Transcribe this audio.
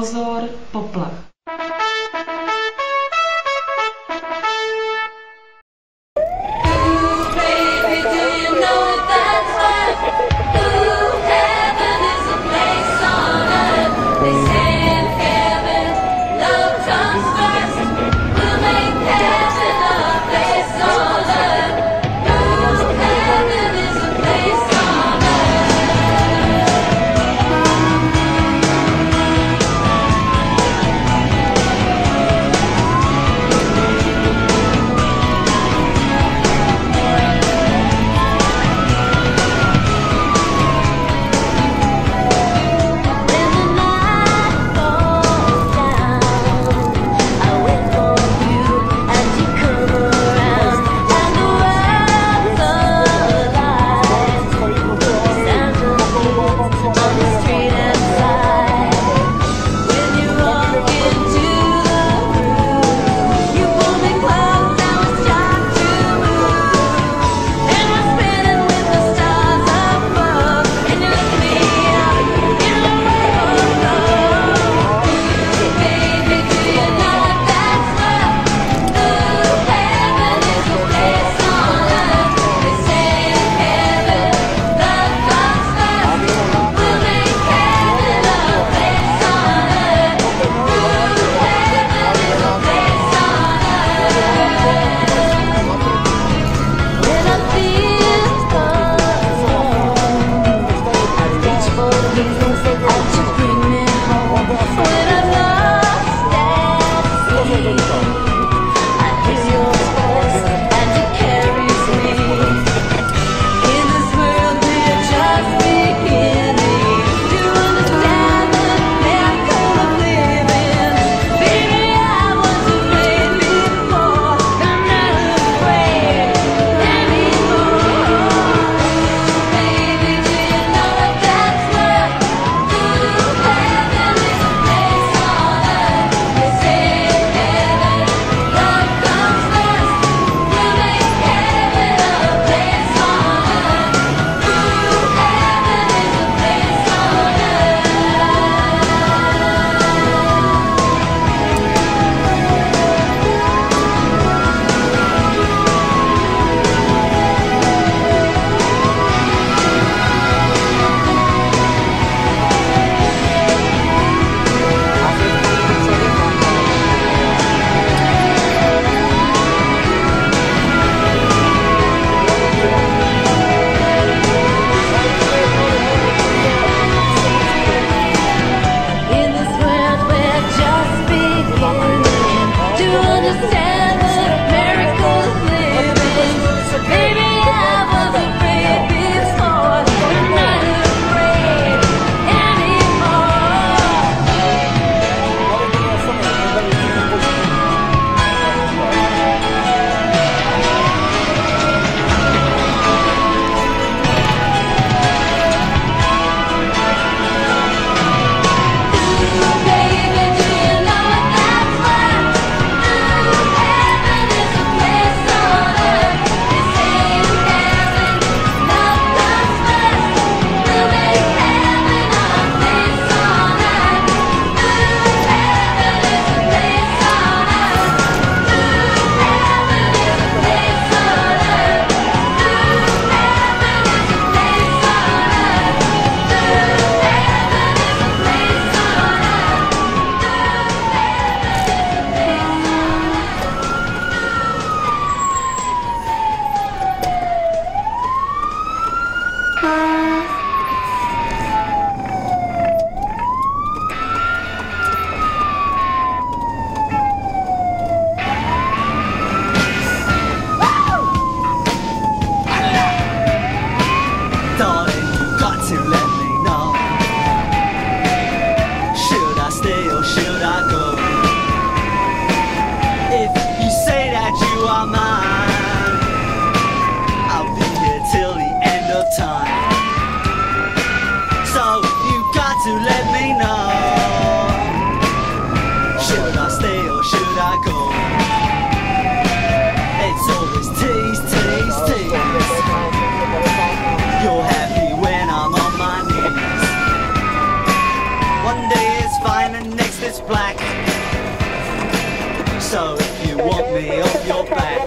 Pozor, poplach. It's black. So if you want me off your back.